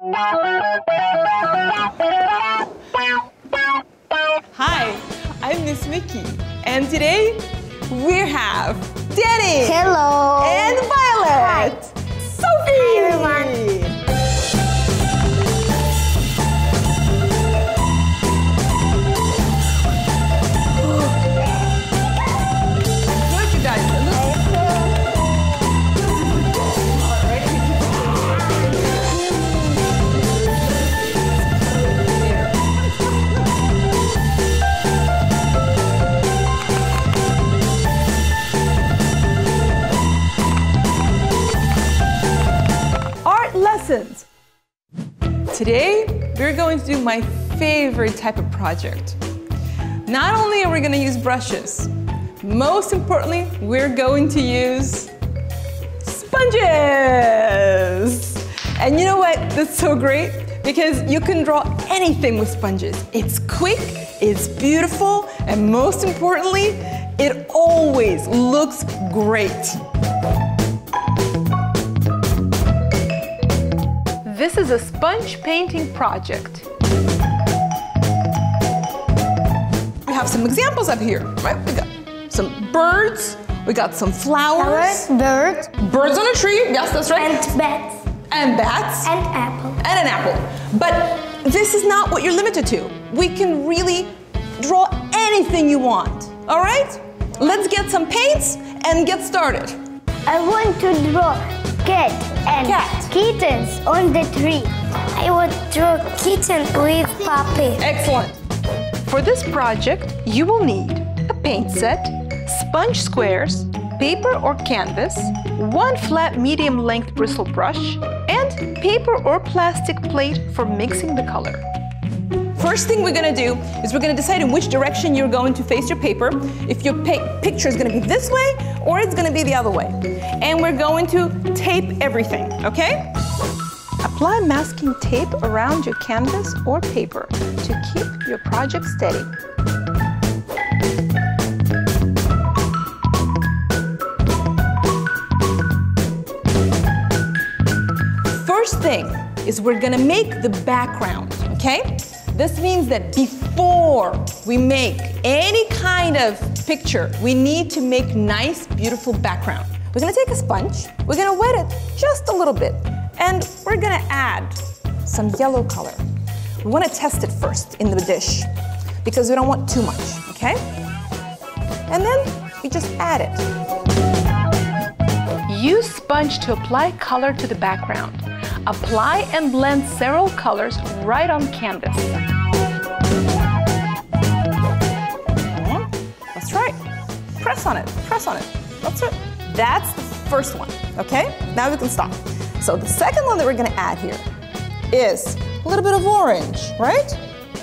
Hi, I'm Miss Mickey, and today we have Danny Hello. and Violet. Sophie. We're going to do my favorite type of project. Not only are we going to use brushes, most importantly, we're going to use sponges. And you know what? That's so great because you can draw anything with sponges. It's quick, it's beautiful, and most importantly, it always looks great. This is a sponge painting project. We have some examples up here, right? We got some birds, we got some flowers, Bird birds Birds on a tree, yes, that's right, and bats and bats, and apple. and an apple. But this is not what you're limited to. We can really draw anything you want, all right? Let's get some paints and get started. I want to draw cat and Cat. kittens on the tree. I to draw kitten with puppy. Excellent. For this project, you will need a paint set, sponge squares, paper or canvas, one flat medium length bristle brush, and paper or plastic plate for mixing the color. First thing we're gonna do is we're gonna decide in which direction you're going to face your paper. If your picture is gonna be this way or it's gonna be the other way. And we're going to tape everything, okay? Apply masking tape around your canvas or paper to keep your project steady. First thing is we're gonna make the background, okay? This means that before we make any kind of picture, we need to make nice, beautiful background. We're gonna take a sponge, we're gonna wet it just a little bit, and we're gonna add some yellow color. We wanna test it first in the dish because we don't want too much, okay? And then we just add it. Use sponge to apply color to the background. Apply and blend several colors right on canvas. Press on it, press on it. That's it. That's the first one, okay? Now we can stop. So the second one that we're gonna add here is a little bit of orange, right?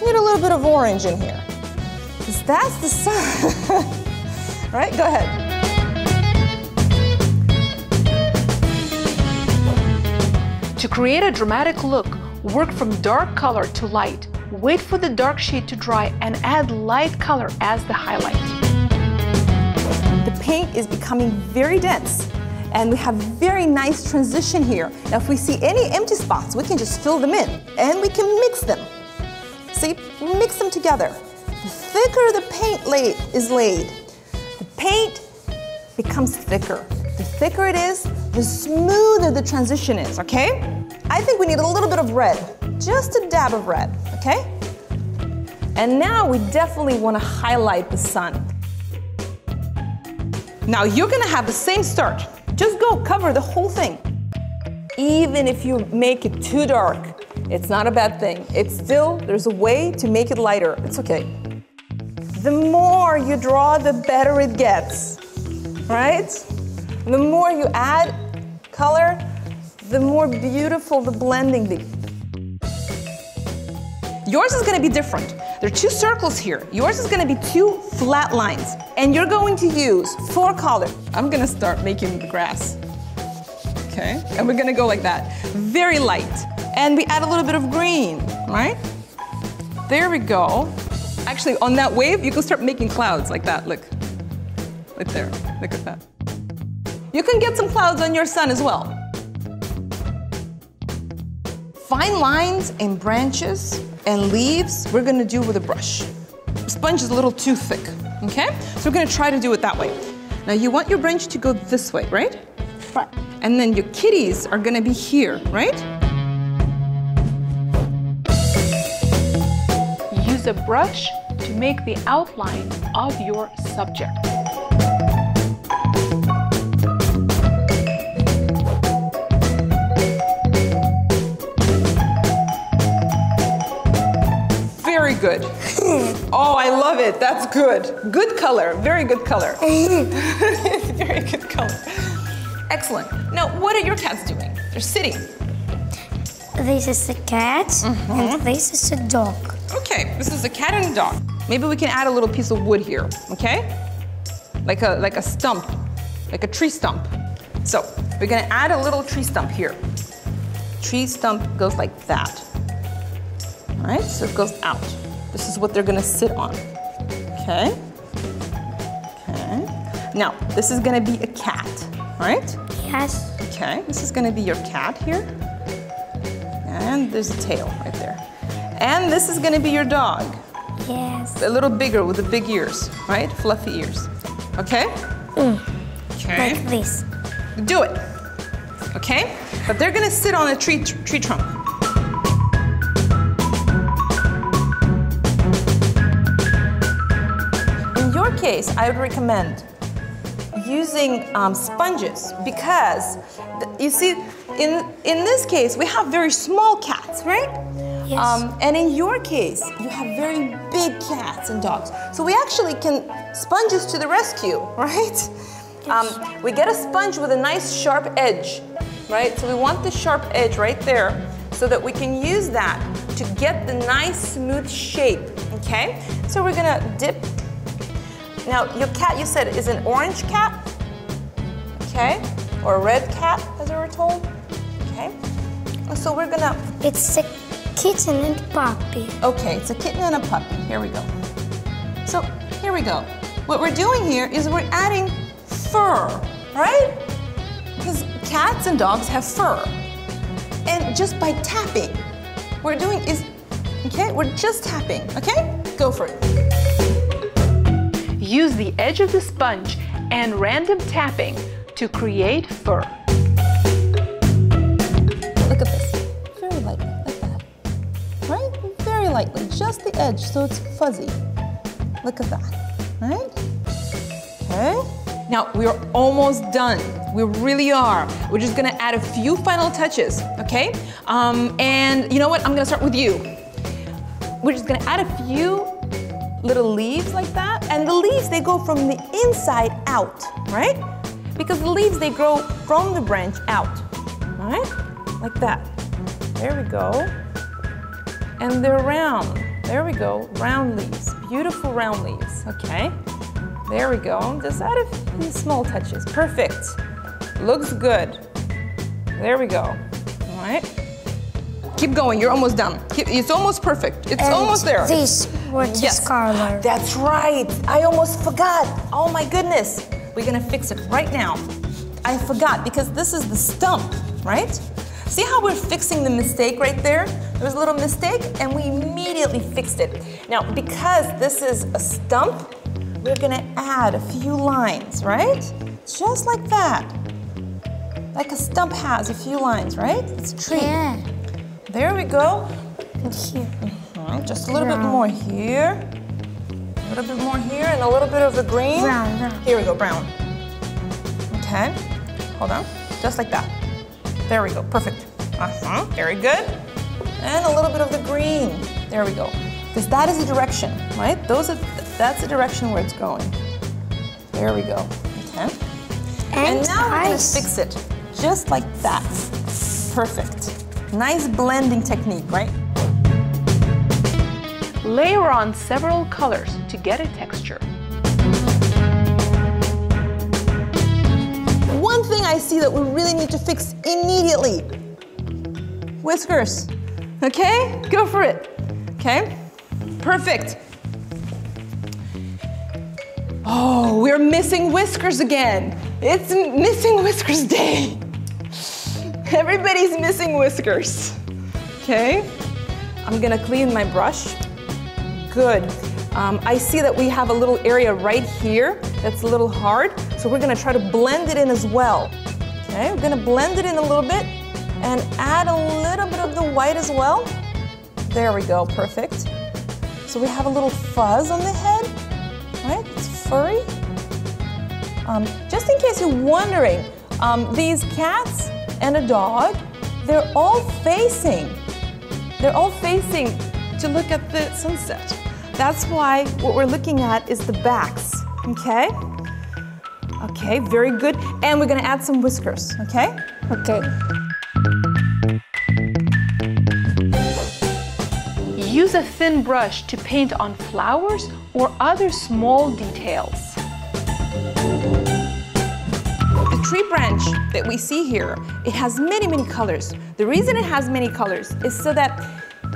We need a little bit of orange in here. Because that's the sun. right? Go ahead. To create a dramatic look, work from dark color to light. Wait for the dark shade to dry and add light color as the highlight. Paint is becoming very dense and we have very nice transition here. Now if we see any empty spots, we can just fill them in and we can mix them. See, mix them together. The thicker the paint laid is laid, the paint becomes thicker. The thicker it is, the smoother the transition is, okay? I think we need a little bit of red, just a dab of red, okay? And now we definitely want to highlight the sun. Now you're gonna have the same start. Just go cover the whole thing. Even if you make it too dark, it's not a bad thing. It's still, there's a way to make it lighter. It's okay. The more you draw, the better it gets, right? The more you add color, the more beautiful the blending be. Yours is gonna be different. There are two circles here. Yours is gonna be two flat lines. And you're going to use four colors. I'm gonna start making the grass. Okay? And we're gonna go like that. Very light. And we add a little bit of green, right? There we go. Actually, on that wave, you can start making clouds like that. Look. Look there. Look at that. You can get some clouds on your sun as well. Fine lines and branches and leaves, we're gonna do with a brush. Sponge is a little too thick, okay? So we're gonna try to do it that way. Now you want your branch to go this way, right? Right. And then your kitties are gonna be here, right? Use a brush to make the outline of your subject. Good. oh, I love it. That's good. Good color. Very good color. Very good color. Excellent. Now, what are your cats doing? They're sitting. This is a cat and mm-hmm. this is a dog. Okay, this is a cat and a dog. Maybe we can add a little piece of wood here, okay? Like a like a stump, like a tree stump. So we're gonna add a little tree stump here. Tree stump goes like that. All right, so it goes out. This is what they're gonna sit on. Okay. Okay. Now this is gonna be a cat, right? Yes. Okay, this is gonna be your cat here. And there's a tail right there. And this is gonna be your dog. Yes. A little bigger with the big ears, right? Fluffy ears. Okay? Mm. Okay. Like this. Do it. Okay? But they're gonna sit on a tree tree trunk. Case, I would recommend using um, sponges because you see, in in this case, we have very small cats, right? Yes. Um, and in your case, you have very big cats and dogs. So we actually can sponges to the rescue, right? Um, we get a sponge with a nice sharp edge, right? So we want the sharp edge right there so that we can use that to get the nice smooth shape, okay? So we're gonna dip. Now, your cat, you said, is an orange cat, okay? Or a red cat, as we were told, okay? So we're gonna It's a kitten and puppy. Okay, it's a kitten and a puppy. Here we go. So here we go. What we're doing here is we're adding fur, right? Because cats and dogs have fur. And just by tapping, we're doing is, okay, we're just tapping, okay? Go for it. Use the edge of the sponge and random tapping to create fur. Look at this. Very lightly, like that. Right? Very lightly, just the edge so it's fuzzy. Look at that, right? Okay. Now we're almost done. We really are. We're just gonna add a few final touches, okay? Um, and you know what? I'm gonna start with you. We're just gonna add a few little leaves like that. And the leaves, they go from the inside out, right? Because the leaves, they grow from the branch out, right? Like that. There we go. And they're round. There we go, round leaves. Beautiful round leaves, okay? There we go. Just add a few small touches. Perfect. Looks good. There we go. All right. Keep going. You're almost done. Keep- It's almost perfect. It's And almost there. This what is Yes. color? That's right. I almost forgot. Oh my goodness. We're gonna fix it right now. I forgot because this is the stump, right? See how we're fixing the mistake right there? There was a little mistake and we immediately fixed it. Now, because this is a stump, we're gonna add a few lines, right? Just like that. Like a stump has a few lines, right? It's a tree. Yeah. There we go. And here. Just a little bit more here. A little bit more here and a little bit of the green. Brown, brown. Here we go, brown. Okay. Hold on. Just like that. There we go. Perfect. Uh-huh. Very good. And a little bit of the green. There we go. Because that is the direction, right? Those are that's the direction where it's going. There we go. Okay. And, And now we're gonna fix it. Just like that. Perfect. Nice blending technique, right? Layer on several colors to get a texture. One thing I see that we really need to fix immediately whiskers. Okay? Go for it. Okay? Perfect. Oh, we're missing whiskers again. It's missing whiskers day. Everybody's missing whiskers. Okay. I'm gonna clean my brush. Good. Um, I see that we have a little area right here that's a little hard, so we're gonna try to blend it in as well. Okay, we're gonna blend it in a little bit and add a little bit of the white as well. There we go, perfect. So we have a little fuzz on the head, right? It's furry. Um, just in case you're wondering, um, these cats and a dog, they're all facing. They're all facing to look at the sunset. That's why what we're looking at is the backs, okay? Okay, very good. And we're gonna add some whiskers, okay? Okay. Use a thin brush to paint on flowers or other small details. Tree branch that we see here, it has many, many colors. The reason it has many colors is so that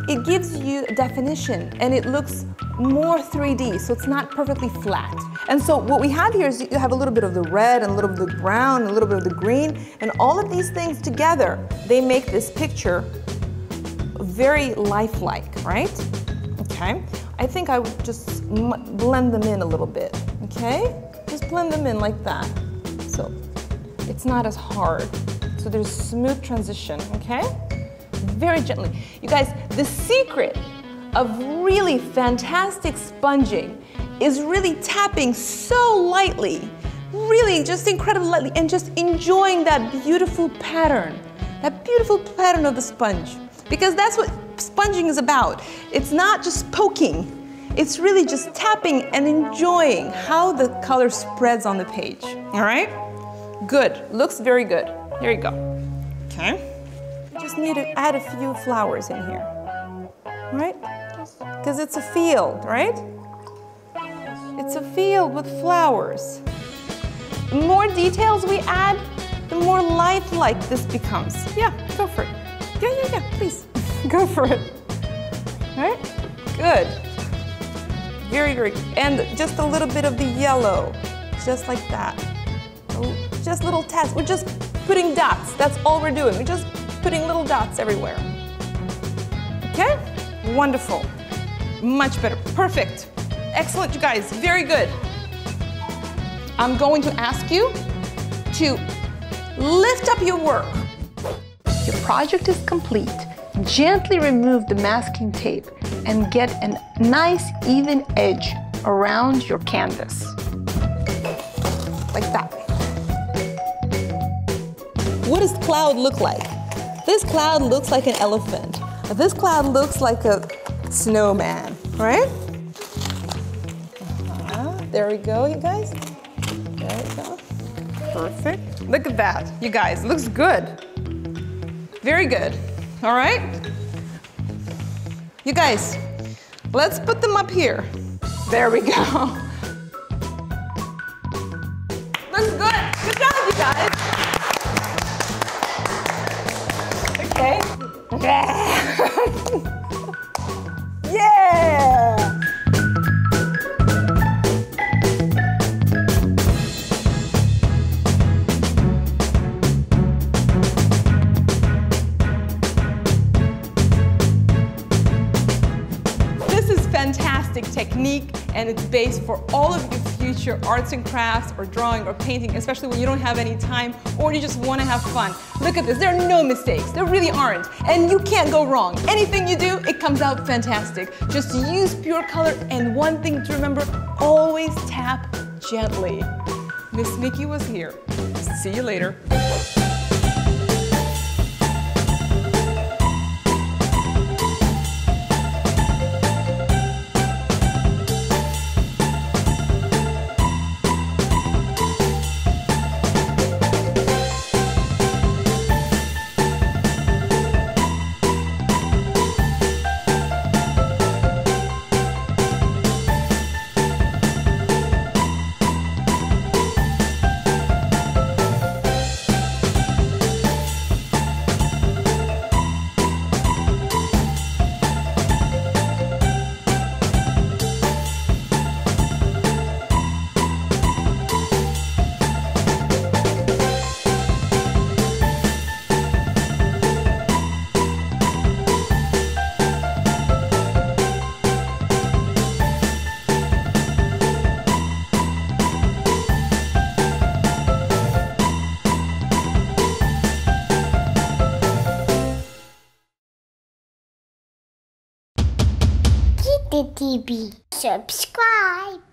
it gives you definition and it looks more 3D, so it's not perfectly flat. And so what we have here is you have a little bit of the red and a little bit of the brown and a little bit of the green, and all of these things together, they make this picture very lifelike, right? Okay. I think I would just blend them in a little bit, okay? Just blend them in like that. It's not as hard. So there's smooth transition, okay? Very gently. You guys, the secret of really fantastic sponging is really tapping so lightly, really just incredibly lightly, and just enjoying that beautiful pattern, that beautiful pattern of the sponge. Because that's what sponging is about. It's not just poking, it's really just tapping and enjoying how the color spreads on the page. All right? Good. Looks very good. Here you go. Okay. Just need to add a few flowers in here. Right? Because it's a field, right? It's a field with flowers. The more details we add, the more lifelike this becomes. Yeah, go for it. Yeah, yeah, yeah, please. go for it. Right? Good. Very, very, and just a little bit of the yellow, just like that. Just little tats. We're just putting dots. That's all we're doing. We're just putting little dots everywhere. Okay? Wonderful. Much better. Perfect. Excellent, you guys. Very good. I'm going to ask you to lift up your work. Your project is complete. Gently remove the masking tape and get a nice even edge around your canvas. like that. What does cloud look like? This cloud looks like an elephant. This cloud looks like a snowman, right? Uh-huh. There we go, you guys. There we go. Perfect. Look at that, you guys. Looks good. Very good. All right? You guys, let's put them up here. There we go. yeah. This is fantastic technique and it's based for all of your arts and crafts or drawing or painting, especially when you don't have any time or you just want to have fun. Look at this, there are no mistakes, there really aren't. And you can't go wrong. Anything you do, it comes out fantastic. Just use pure color and one thing to remember, always tap gently. Miss Mickey was here. See you later. TV. Subscribe.